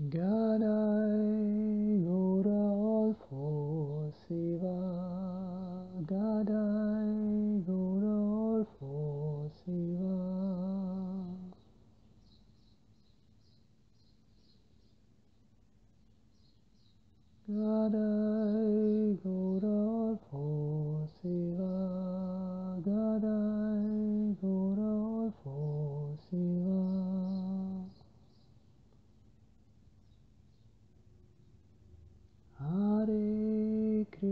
Gadai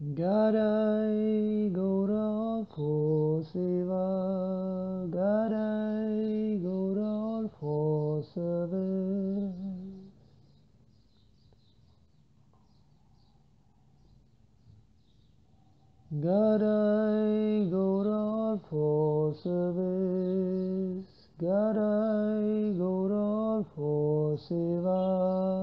Gadai Gauralfo Seva Gadai Gauralfo Seva Gadai Gauralfo Seva Gadai Gauralfo Seva